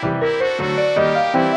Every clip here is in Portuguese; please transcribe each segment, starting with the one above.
Música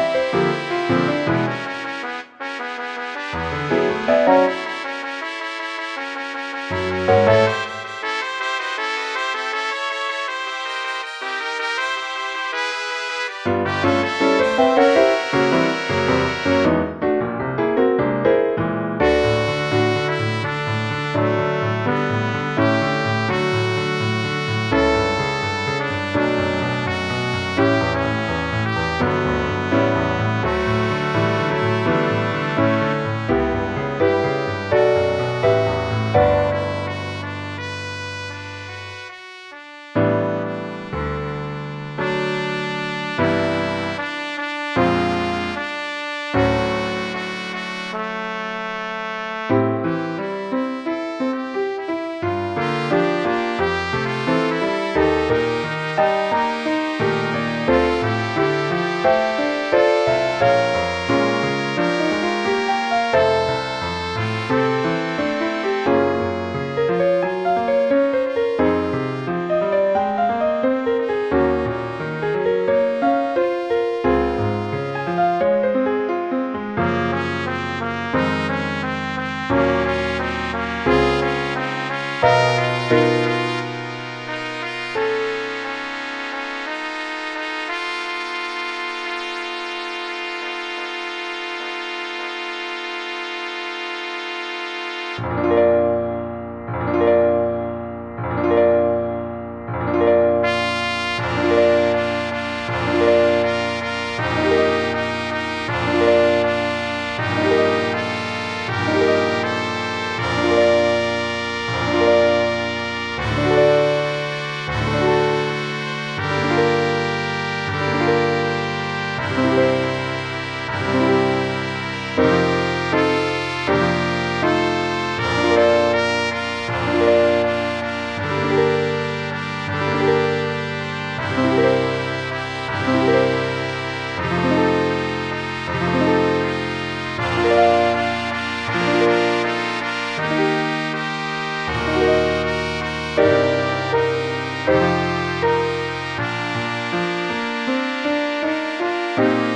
Música